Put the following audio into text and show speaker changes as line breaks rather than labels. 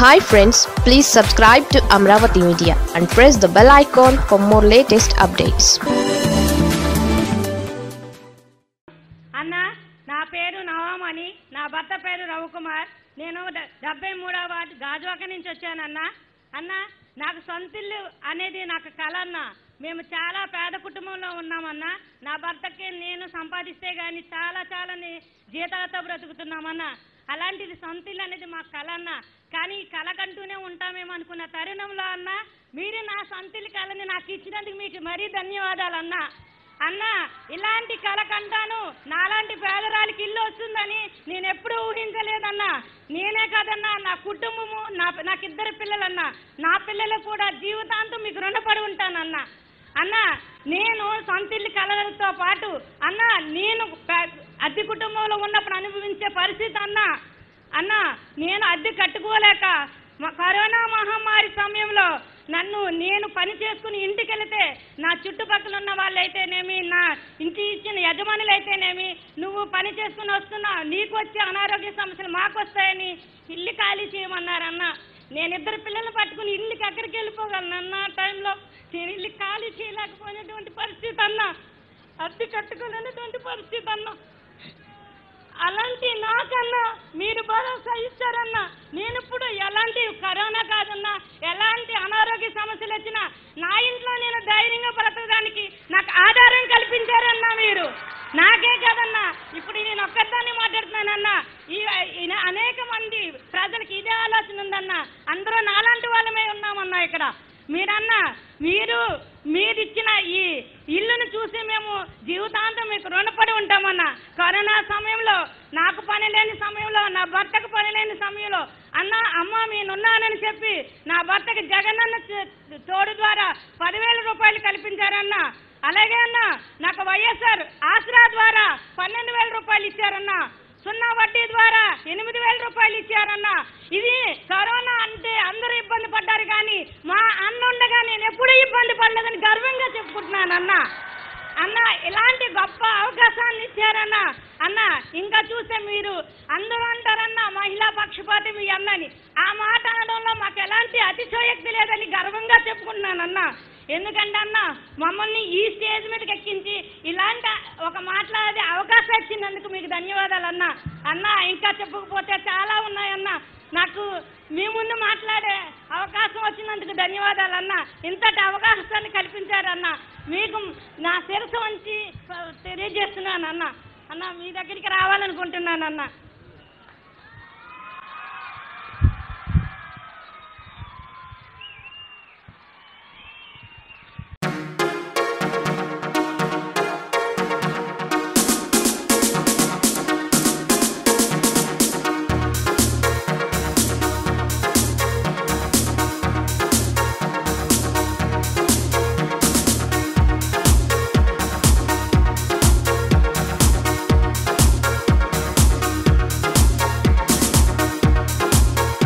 Hi friends please subscribe to Amaravati media and press the bell icon for more latest updates
అన్న నా పేరు నవామణి నా భర్త పేరు రవికుమార్. నేను డెబ్బై మూడవ వార్డు గాజువాక నుంచి వచ్చానన్న అన్న. నాకు సొంతిల్లు అనేది నాకు కల అన్న. మేము చాలా పేద కుటుంబంలో ఉన్నామన్న నా భర్తకి నేను సంపాదిస్తే కానీ చాలా చాలా జీతాలతో బ్రతుకుతున్నామన్నా అలాంటిది సొంతిల్లు అనేది మా కళ అన్న. కానీ ఈ కల కంటూనే ఉంటామేమో అనుకున్న తరుణంలో అన్న మీరు నా సొంతిల్లు కళని నాకు ఇచ్చినందుకు మీకు మరీ ధన్యవాదాలన్నా అన్న. ఇలాంటి కళ కంటాను నాలాంటి పేదరాలికి ఇల్లు వస్తుందని నేను ఎప్పుడూ ఊహించలేదన్నా. నేనే కాదన్నా నా కుటుంబము నా నాకు ఇద్దరు పిల్లలన్నా. నా పిల్లలు కూడా జీవితాంతం మీకు రుణపడి ఉంటానన్నా. అన్న నేను సొంతిల్లి ఇల్లు కలలతో పాటు అన్న నేను అద్దె కుటుంబంలో ఉన్నప్పుడు అనుభవించే పరిస్థితి అన్న అన్న నేను అద్దె కట్టుకోలేక కరోనా మహమ్మారి సమయంలో నన్ను నేను పని చేసుకుని ఇంటికి వెళితే నా చుట్టుపక్కల ఉన్న వాళ్ళైతేనేమి నా ఇంటి ఇచ్చిన యజమానులు అయితేనేమి నువ్వు పని చేసుకుని వస్తున్నావు నీకు వచ్చే అనారోగ్య సమస్యలు మాకు వస్తాయని ఇల్లు ఖాళీ చేయమన్నారన్న. నేను ఇద్దరు పిల్లలు పట్టుకుని ఇల్లుకి ఎక్కడికి వెళ్ళిపోగలను అన్న టైంలో నేను ఇల్లు ఖాళీ చేయలేకపోయినటువంటి పరిస్థితి అన్న. అద్దె కట్టుకోలేనటువంటి పరిస్థితి అన్నా. అలాంటి నాకన్నా మీరు భరోసా ఇచ్చారన్నా నేను ఇప్పుడు ఎలాంటి కరోనా కాదన్నా ఎలాంటి అనారోగ్య సమస్యలు వచ్చినా నా ఇంట్లో నేను ధైర్యంగా బ్రతకడానికి నాకు ఆధారం కల్పించారన్నా మీరు. నాకే కదన్నా ఇప్పుడు నేను ఒక్కదాన్ని మాట్లాడుతున్నానన్నా ఈ అనేక మంది ప్రజలకు ఇదే ఆలోచన ఉందన్నా అందరూ నాలాంటి వాళ్ళమే ఉన్నామన్నా ఇక్కడ. మీరన్నా మీరు మీరిచ్చిన ఈ జీవితాంతం మీకు రుణపడి ఉంటామన్నా. కరోనా సమయంలో నాకు పని లేని సమయంలో నా భర్తకు పని లేని సమయంలో అన్న అమ్మ నేనున్నానని చెప్పి నా భర్తకి జగనన్న తోడు ద్వారా పదివేల రూపాయలు కల్పించారన్న. అలాగే అన్న నాకు వైఎస్ఆర్ ఆసరా ద్వారా పన్నెండు వేల రూపాయలు ఇచ్చారన్న. సున్నా వడ్డీ ద్వారా ఎనిమిది వేల రూపాయలు ఇచ్చారన్న. ఇది కరోనా అంటే అందరూ ఇబ్బంది పడ్డారు కానీ మా అన్న ఉండగా నేను ఎప్పుడూ ఇబ్బంది పడలేదని గర్వంగా చెప్పుకుంటున్నాను అన్న ఇలాంటి గొప్ప అవకాశాన్ని ఇచ్చారన్న. అన్న ఇంకా చూస్తే మీరు అందరూ అంటారన్న మహిళా పక్షపాతి మీ అన్నని. ఆ మాట అనడంలో మాకు ఎలాంటి అతిశయోక్తి లేదని గర్వంగా చెప్పుకుంటున్నానన్న. ఎందుకంటే అన్న మమ్మల్ని ఈ స్టేజ్ మీదకి ఎక్కించి ఇలాంటి ఒక మాట్లాడే అవకాశం ఇచ్చినందుకు మీకు ధన్యవాదాలు అన్న. అన్న ఇంకా చెప్పకపోతే చాలా ఉన్నాయన్న. నాకు మీ ముందు మాట్లాడే అవకాశం వచ్చినందుకు ధన్యవాదాలు అన్న. ఇంతటి అవకాశాన్ని కల్పించారన్న. మీకు నా శిరసు వంచి తెలియజేస్తున్నాను అన్న అన్న మీ దగ్గరికి రావాలనుకుంటున్నాను అన్న